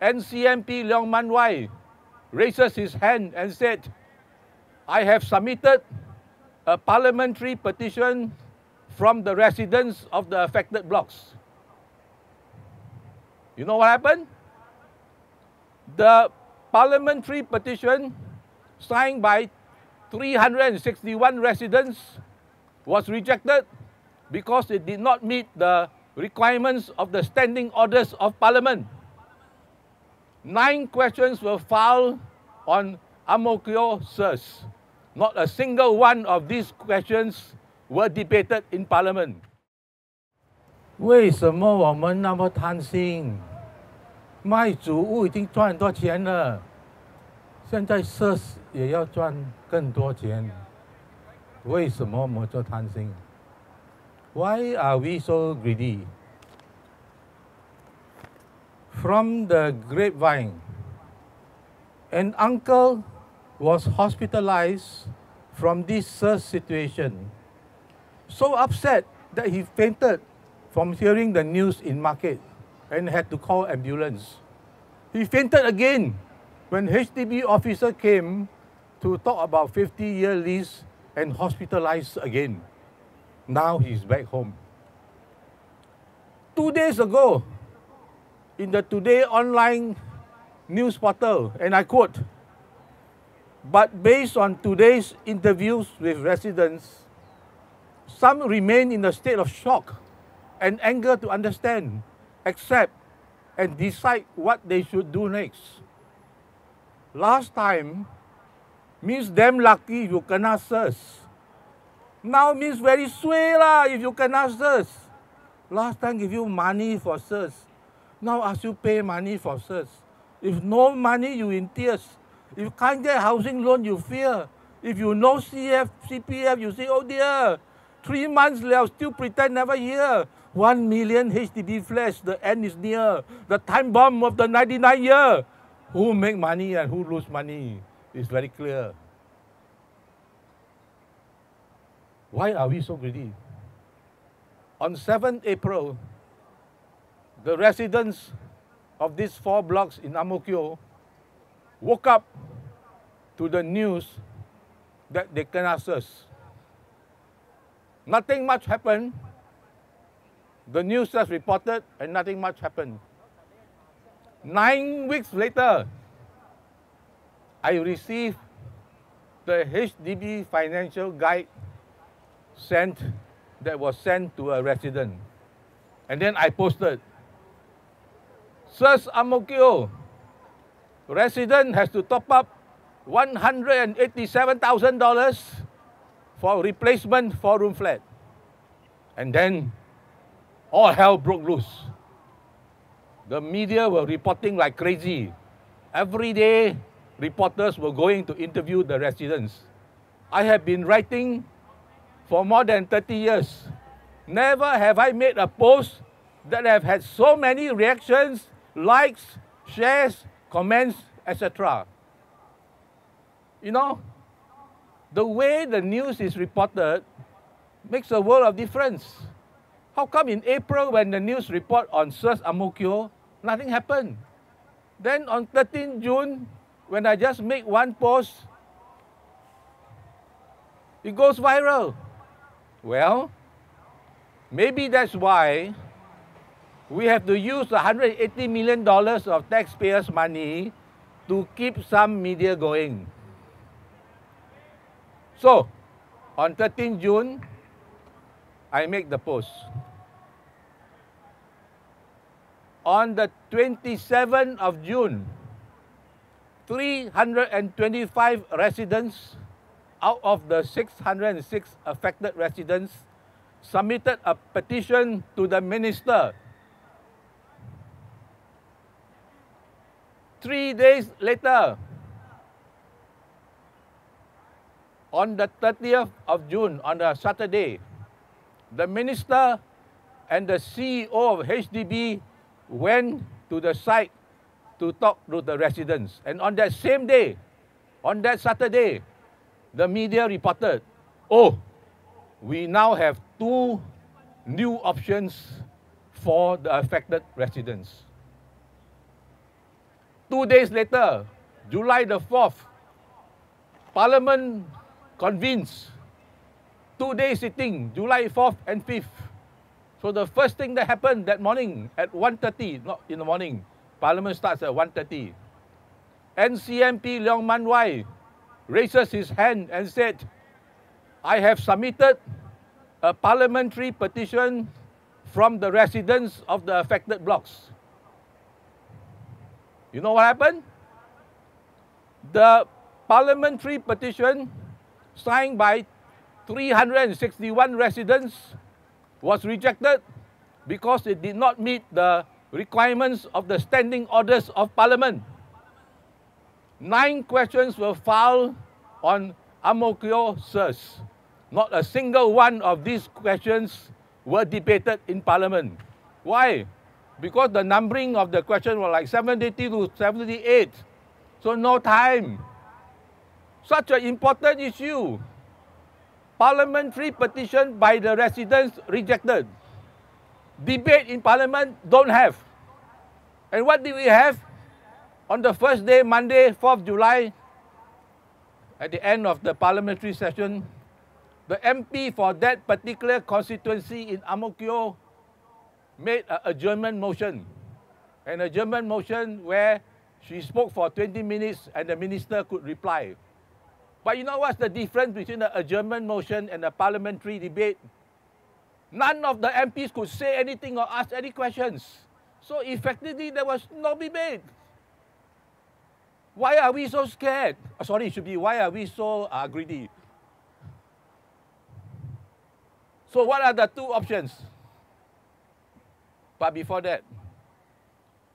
NCMP Leong Mun Wai raises his hand and said, I have submitted a parliamentary petition from the residents of the affected blocks. You know what happened? The parliamentary petition signed by 361 residents was rejected because it did not meet the requirements of the standing orders of parliament. Nine questions were filed on Ang Mo Kio SERS. Not a single one of these questions were debated in Parliament. 为什么我们那么贪心？卖祖屋已经赚很多钱了，现在 SERS 也要赚更多钱，为什么我们这贪心？Why are we so greedy? From the grapevine, an uncle was hospitalized from this situation, so upset that he fainted from hearing the news in market and had to call ambulance. He fainted again when HDB officer came to talk about 50-year lease and hospitalized again. Now he's back home. Two days ago, in the Today online news portal, and I quote, but based on today's interviews with residents, some remain in a state of shock and anger to understand, accept, and decide what they should do next. Last time means damn lucky you kena SERS. Now means very sway lah if you kena SERS. Last time give you money for SERS. Now ask you pay money for SERS. If no money, you in tears. If you can't get housing loan, you fear. If you know CF, CPF, you say, oh dear, three months left, still pretend never hear. One million HDB flats, the end is near. The time bomb of the 99 year. Who make money and who lose money is very clear. Why are we so greedy? On 7 April, the residents of these four blocks in Ang Mo Kio woke up to the news that they cannot SERS. Nothing much happened. The news just reported and nothing much happened. Nine weeks later, I received the HDB financial guide sent that was sent to a resident. And then I posted, SERS Amokyo, resident has to top up $187,000 for replacement four-room flat. And then all hell broke loose. The media were reporting like crazy. Every day, reporters were going to interview the residents. I have been writing for more than 30 years. Never have I made a post that have had so many reactions, likes, shares, comments, etc. You know, the way the news is reported makes a world of difference. How come in April when the news report on SERS Amokyo, nothing happened? Then on 13 June, when I just make one post, it goes viral. Well, maybe that's why we have to use $180 million of taxpayers' money to keep some media going. So, on 13 June, I make the post. On the 27th of June, 325 residents out of the 606 affected residents submitted a petition to the minister. Three days later, on the 30th of June, on a Saturday, the minister and the CEO of HDB went to the site to talk to the residents. And on that same day, on that Saturday, the media reported, oh, we now have two new options for the affected residents. Two days later, July the 4th, Parliament convenes. Two day sitting, July 4th and 5th. So the first thing that happened that morning at 1.30, not in the morning, Parliament starts at 1.30. NCMP Leong Man Wai raises his hand and said, I have submitted a parliamentary petition from the residents of the affected blocks. You know what happened? The parliamentary petition signed by 361 residents was rejected because it did not meet the requirements of the standing orders of parliament. Nine questions were filed on Ang Mo Kio SERS. Not a single one of these questions were debated in parliament. Why? Because the numbering of the question was like 70 to 78. So no time. Such an important issue. Parliamentary petition by the residents rejected. Debate in parliament don't have. And what did we have? On the first day, Monday, 4th July, at the end of the parliamentary session, the MP for that particular constituency in Ang Mo Kio made a adjournment motion. And a adjournment motion where she spoke for 20 minutes and the minister could reply. But you know what's the difference between a adjournment motion and a parliamentary debate? None of the MPs could say anything or ask any questions. So effectively, there was no debate. Why are we so scared? Oh, sorry, it should be why are we so uh, greedy? So what are the two options? But before that,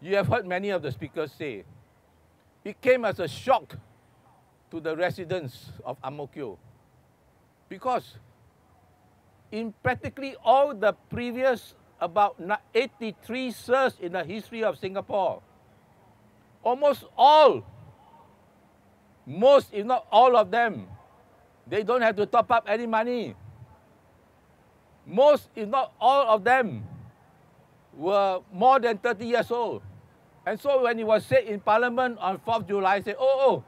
you have heard many of the speakers say, it came as a shock to the residents of Ang Mo Kio because in practically all the previous about 83 SERS in the history of Singapore, almost all most, if not all of them, they don't have to top up any money. Most, if not all of them, were more than 30 years old. And so when it was said in Parliament on 4th July, say, oh, oh,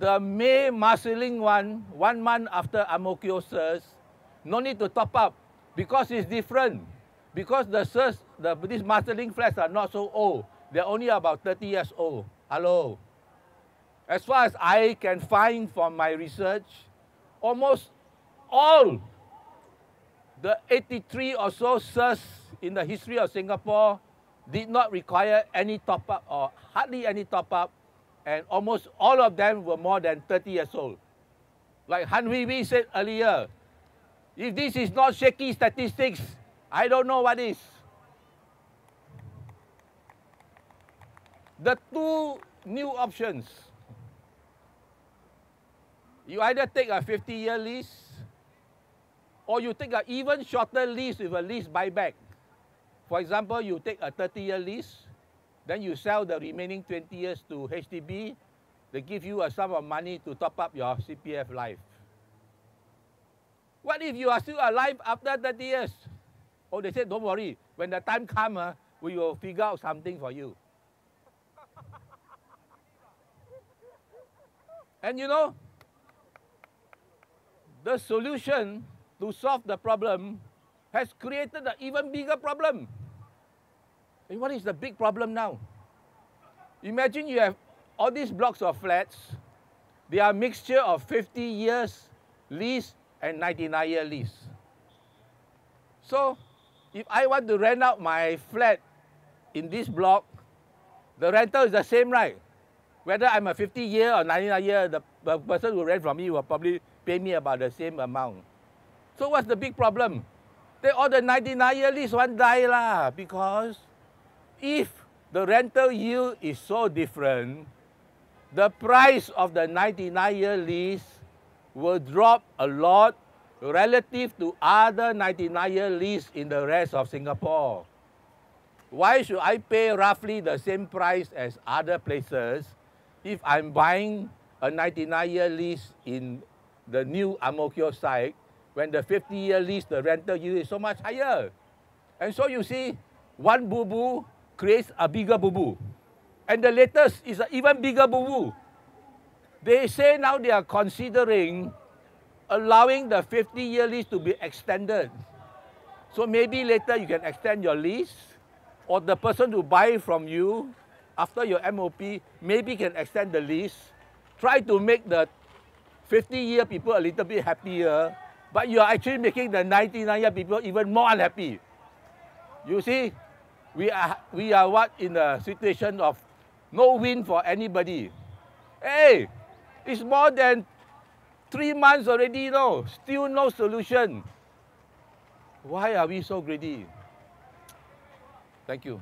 the May Marsiling one, one month after Ang Mo Kio SERS, no need to top up because it's different. Because the SERS, the, these Marsiling flats are not so old. They're only about 30 years old. Hello. As far as I can find from my research, almost all the 83 or so SERS in the history of Singapore did not require any top up or hardly any top up, and almost all of them were more than 30 years old. Like Han Hui Wei said earlier, if this is not shaky statistics, I don't know what is. The two new options you either take a 50-year lease or you take an even shorter lease with a lease buyback. For example, you take a 30-year lease, then you sell the remaining 20 years to HDB. They give you a sum of money to top up your CPF life. What if you are still alive after 30 years? Oh, they said, don't worry. When the time comes, uh, we will figure out something for you. and you know, the solution to solve the problem has created an even bigger problem. And what is the big problem now? Imagine you have all these blocks of flats. They are a mixture of 50 years lease and 99 year lease. So, if I want to rent out my flat in this block, the rental is the same, right? Whether I'm a 50 year or 99 year, the, person who rent from me will probably pay me about the same amount. So what's the big problem? They all the 99 year lease one die lah because if the rental yield is so different, the price of the 99 year lease will drop a lot relative to other 99 year lease in the rest of Singapore. Why should I pay roughly the same price as other places if I'm buying a 99 year lease in the new Ang Mo Kio site, when the 50-year lease, the rental yield is so much higher. And so you see, one boo-boo creates a bigger boo-boo. And the latest is an even bigger boo They say now they are considering allowing the 50 year lease to be extended. So maybe later you can extend your lease or the person who buy from you after your MOP maybe can extend the lease. Try to make the 50 year people a little bit happier, but you are actually making the 99 year people even more unhappy. You see, we are, we are what in a situation of no win for anybody. Hey, it's more than three months already, know, still no solution. Why are we so greedy? Thank you.